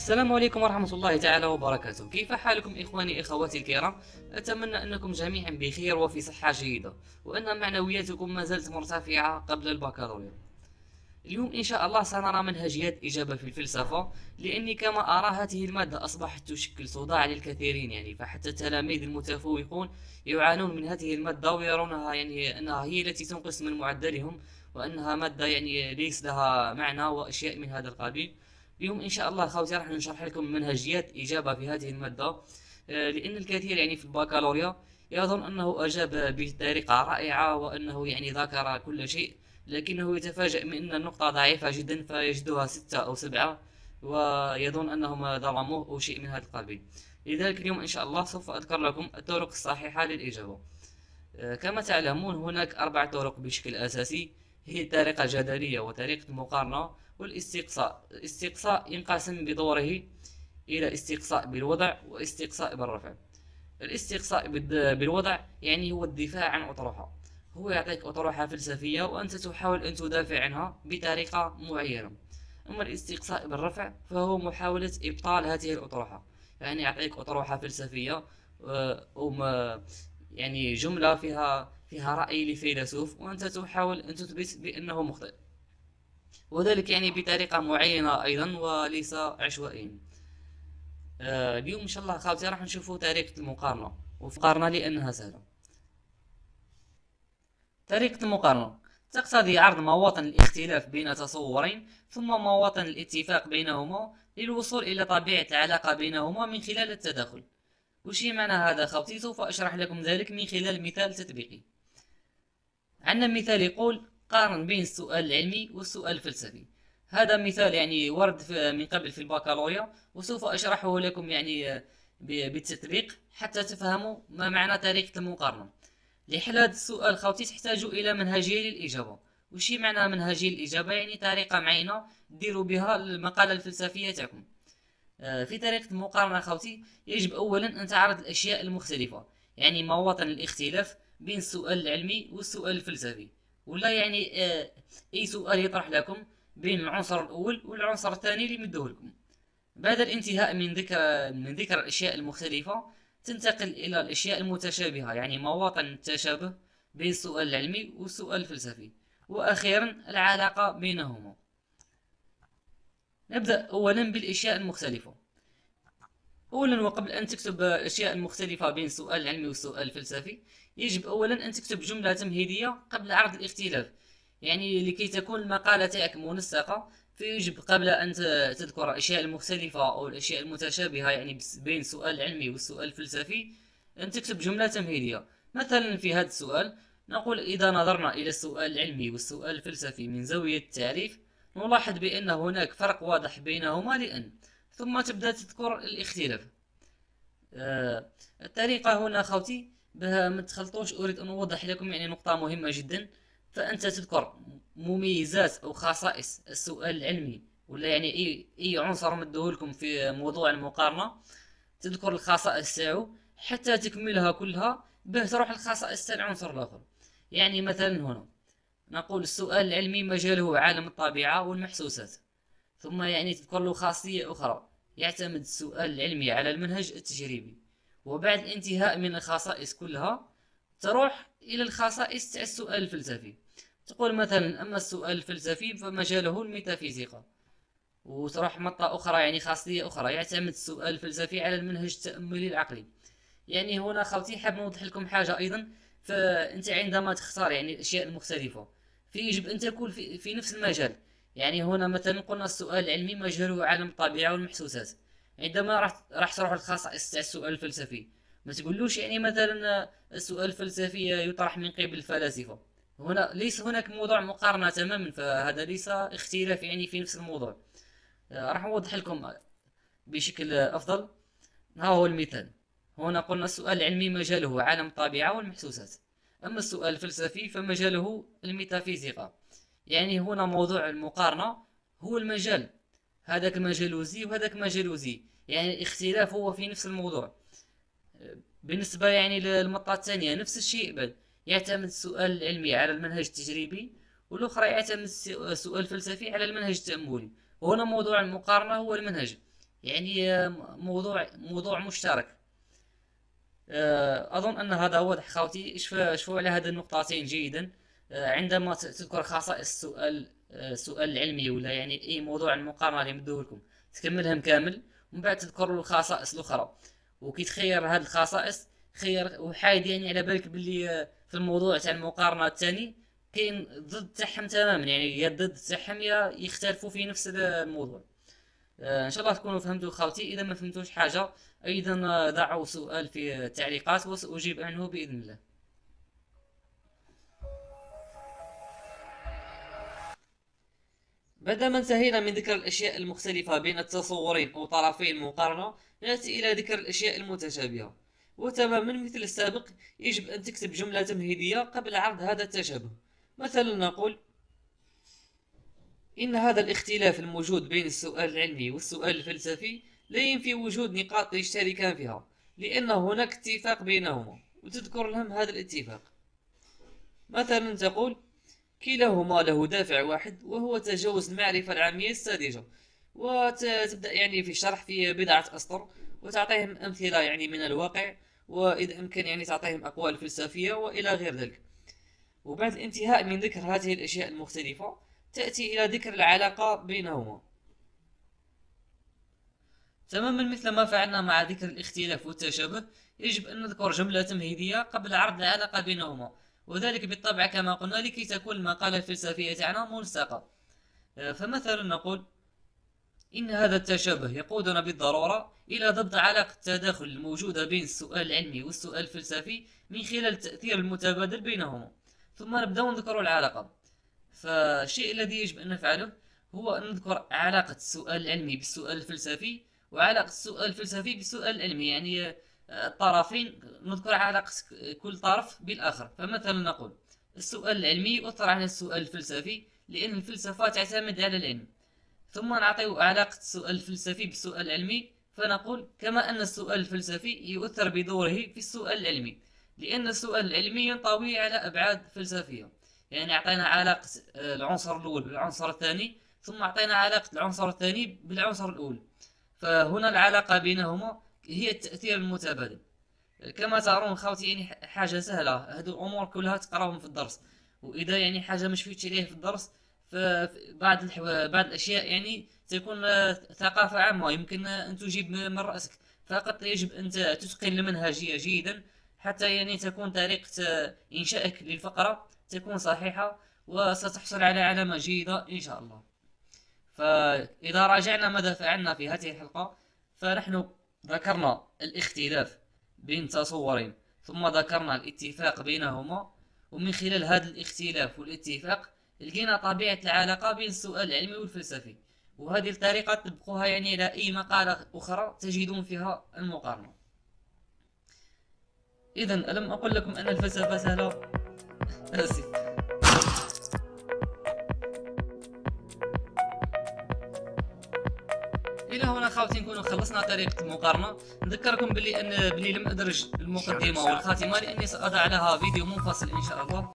السلام عليكم ورحمة الله تعالى وبركاته. كيف حالكم إخواني إخواتي الكرام؟ أتمنى أنكم جميعا بخير وفي صحة جيدة وأن معنوياتكم ما زالت مرتفعة قبل البكالوريا. اليوم إن شاء الله سنرى منهجيات إجابة في الفلسفة لأني كما أرى هذه المادة أصبحت تشكل صداع للكثيرين يعني فحتى التلاميذ المتفوقون يعانون من هذه المادة ويرونها يعني أنها هي التي تنقص من معدلهم وأنها مادة يعني ليس لها معنى وأشياء من هذا القبيل. اليوم إن شاء الله خوتي راح نشرح لكم منهجيات إجابة في هذه المادة. آه، لأن الكثير يعني في البكالوريا يظن أنه أجاب بطريقة رائعة وأنه يعني ذكر كل شيء لكنه يتفاجأ من أن النقطة ضعيفة جدا فيجدها ستة أو سبعة ويظن أنهم ظلموه أو شيء من هذا القبيل. لذلك اليوم إن شاء الله سوف أذكر لكم الطرق الصحيحة للإجابة. آه، كما تعلمون هناك أربع طرق بشكل أساسي. هي الطريقة الجدليه وطريقة المقارنه والاستقصاء الاستقصاء ينقسم بدوره إلى استقصاء بالوضع واستقصاء بالرفع. الاستقصاء بالوضع يعني هو الدفاع عن أطروحة هو يعطيك أطروحة فلسفية وأنت تحاول أن تدافع عنها بطريقة معينة. أما الاستقصاء بالرفع فهو محاولة إبطال هذه الأطروحة يعني يعطيك أطروحة فلسفية أو يعني جملة فيها فيها رأي لفيلسوف وأنت تحاول أن تثبت بأنه مخطئ. وذلك يعني بطريقة معينة أيضا وليس عشوائيا. آه اليوم إن شاء الله خاوتي راح نشوفوا طريقة المقارنة. ومقارنة لأنها سهلة. طريقة المقارنة. تقتضي عرض مواطن الاختلاف بين تصورين ثم مواطن الاتفاق بينهما للوصول إلى طبيعة العلاقة بينهما من خلال التداخل وش معنى هذا خوتي سوف أشرح لكم ذلك من خلال مثال تطبيقي. عندنا مثال يقول قارن بين السؤال العلمي والسؤال الفلسفي. هذا مثال يعني ورد من قبل في البكالوريا وسوف أشرحه لكم يعني آه، بالتطبيق حتى تفهموا ما معنى طريقة المقارنة. لحل السؤال خوتي تحتاج إلى منهجية للإجابة. وشي معنى منهجية الإجابة؟ يعني طريقة معينة ديروا بها المقالة الفلسفية تاعكم. آه، في طريقة المقارنة خوتي يجب أولا أن تعرض الأشياء المختلفة. يعني مواطن الاختلاف بين السؤال العلمي والسؤال الفلسفي. ولا يعني آه أي سؤال يطرح لكم بين العنصر الأول والعنصر الثاني اللي مدوه لكم. بعد الانتهاء من ذكر من ذكر الأشياء المختلفة تنتقل إلى الأشياء المتشابهة يعني مواطن التشابه بين السؤال العلمي والسؤال الفلسفي. وأخيرا العلاقة بينهما. نبدأ اولا بالأشياء المختلفة. اولا وقبل أن تكتب الاشياء المختلفه بين السؤال العلمي والسؤال الفلسفي يجب اولا أن تكتب جملة تمهيدية قبل عرض الاختلاف. يعني لكي تكون المقالة تاعك منسقه فيجب قبل أن تذكر الاشياء المختلفه أو الأشياء المتشابهة يعني بين السؤال العلمي والسؤال الفلسفي أن تكتب جملة تمهيدية. مثلا في هذا السؤال نقول إذا نظرنا إلى السؤال العلمي والسؤال الفلسفي من زاوية التعريف نلاحظ بأن هناك فرق واضح بينهما لأن ثم تبدأ تذكر الاختلاف. آه الطريقة هنا خوتي بها ما تخلطوش أريد أن أوضح لكم يعني نقطة مهمة جدا. فأنت تذكر مميزات أو خصائص السؤال العلمي ولا يعني أي أي عنصر مديه لكم في موضوع المقارنة تذكر الخصائص تاعو حتى تكملها كلها به تروح الخصائص تاع العنصر الآخر. يعني مثلا هنا نقول السؤال العلمي مجاله عالم الطبيعة والمحسوسات. ثم يعني تذكر له خاصية أخرى يعتمد السؤال العلمي على المنهج التجريبي. وبعد الانتهاء من الخصائص كلها تروح إلى الخصائص تاع السؤال الفلسفي. تقول مثلا أما السؤال الفلسفي فمجاله الميتافيزيقا. وتروح مطة أخرى يعني خاصية أخرى يعتمد السؤال الفلسفي على المنهج التأملي العقلي. يعني هنا خوتي حاب نوضح لكم حاجة أيضا. فأنت عندما تختار يعني الأشياء المختلفة فيجب أن تكون في, في نفس المجال. يعني هنا مثلا قلنا السؤال العلمي مجاله عالم الطبيعة والمحسوسات. عندما راح راح تروح الخصائص تاع السؤال الفلسفي ما تقولوش يعني مثلا السؤال الفلسفي يطرح من قبل الفلاسفة. هنا ليس هناك موضوع مقارنة تماما فهذا ليس اختلاف يعني في نفس الموضوع. راح نوضح لكم بشكل أفضل. ها هو المثال. هنا قلنا السؤال العلمي مجاله عالم الطبيعة والمحسوسات. أما السؤال الفلسفي فمجاله الميتافيزيقا. يعني هنا موضوع المقارنة هو المجال. هذاك مجالوزي وهذاك مجالوزي يعني الاختلاف هو في نفس الموضوع. بالنسبة يعني للمطة الثانية نفس الشيء بل يعتمد السؤال العلمي على المنهج التجريبي والأخرى يعتمد السؤال الفلسفي على المنهج التأملي. وهنا موضوع المقارنة هو المنهج. يعني آه، موضوع موضوع مشترك. آه، أظن أن هذا واضح خوتي. اشفوا على هذه النقطتين جيدا. عندما تذكر خصائص السؤال السؤال العلمي ولا يعني أي موضوع المقارنة اللي مدوه لكم. تكملهم كامل ومن بعد تذكر الخصائص الأخرى. وكي تخير هذه الخصائص خير وحايد يعني على بالك باللي في الموضوع تاع المقارنة الثاني كاين ضد تاعهم تماما. يعني يا ضد تاعهم يا يختلفوا في نفس الموضوع. آه، إن شاء الله تكونوا فهمتوا خاوتي إذا ما فهمتوش حاجة أيضا ضعوا سؤال في التعليقات وسأجيب عنه بإذن الله. بعدما انتهينا من ذكر الأشياء المختلفة بين التصورين أو طرفي المقارنة نأتي إلى ذكر الأشياء المتشابهة. وتماما مثل السابق يجب أن تكتب جملة تمهيدية قبل عرض هذا التشابه. مثلا نقول إن هذا الاختلاف الموجود بين السؤال العلمي والسؤال الفلسفي لا ينفي وجود نقاط يشتركان فيها لأن هناك اتفاق بينهما وتذكر لهم هذا الاتفاق. مثلا تقول كلاهما له دافع واحد وهو تجاوز المعرفة العامية الساذجة. وتبدأ يعني في الشرح في بضعة أسطر وتعطيهم أمثلة يعني من الواقع وإذا أمكن يعني تعطيهم أقوال فلسفية وإلى غير ذلك. وبعد الانتهاء من ذكر هذه الأشياء المختلفة تأتي إلى ذكر العلاقة بينهما. تماما مثل ما فعلنا مع ذكر الاختلاف والتشابه يجب أن نذكر جملة تمهيدية قبل عرض العلاقة بينهما. وذلك بالطبع كما قلنا لكي تكون المقالة الفلسفية تاعنا ملصقة. فمثلا نقول إن هذا التشابه يقودنا بالضرورة إلى ضبط علاقة التداخل الموجودة بين السؤال العلمي والسؤال الفلسفي من خلال التأثير المتبادل بينهما. ثم نبدأ نذكر العلاقة. فالشيء الذي يجب أن نفعله هو أن نذكر علاقة السؤال العلمي بالسؤال الفلسفي وعلاقة السؤال الفلسفي بالسؤال العلمي يعني الطرفين نذكر علاقة كل طرف بالآخر. فمثلا نقول السؤال العلمي يؤثر على السؤال الفلسفي لأن الفلسفة تعتمد على العلم. ثم نعطي علاقة السؤال الفلسفي بالسؤال العلمي فنقول كما أن السؤال الفلسفي يؤثر بدوره في السؤال العلمي لأن السؤال العلمي ينطوي على أبعاد فلسفية. يعني أعطينا علاقة آه، العنصر الأول بالعنصر الثاني ثم أعطينا علاقة العنصر الثاني بالعنصر الأول. فهنا العلاقة بينهما هي التأثير المتبادل. كما ترون خوتي يعني حاجة سهلة. هذو الأمور كلها تقراهم في الدرس. وإذا يعني حاجة مش فيتش عليه في الدرس فبعض الحو... بعض الأشياء يعني تكون ثقافة عامة يمكن أن تجيب من رأسك. فقط يجب أن تتقن المنهجية جيدا حتى يعني تكون طريقة إنشائك للفقرة تكون صحيحة وستحصل على علامة جيدة إن شاء الله. فإذا راجعنا ماذا فعلنا في هذه الحلقة فنحن ذكرنا الاختلاف بين تصورين ثم ذكرنا الاتفاق بينهما ومن خلال هذا الاختلاف والاتفاق لقينا طبيعة العلاقة بين السؤال العلمي والفلسفي وهذه الطريقة تطبقوها يعني على أي مقالة أخرى تجدون فيها المقارنة إذا ألم أقل لكم أن الفلسفة سهلة؟ خاوتي نكونوا خلصنا طريقه المقارنة. نذكركم بلي أن بلي لم أدرج المقدمة والخاتمة لأني سأضع لها فيديو منفصل إن شاء الله.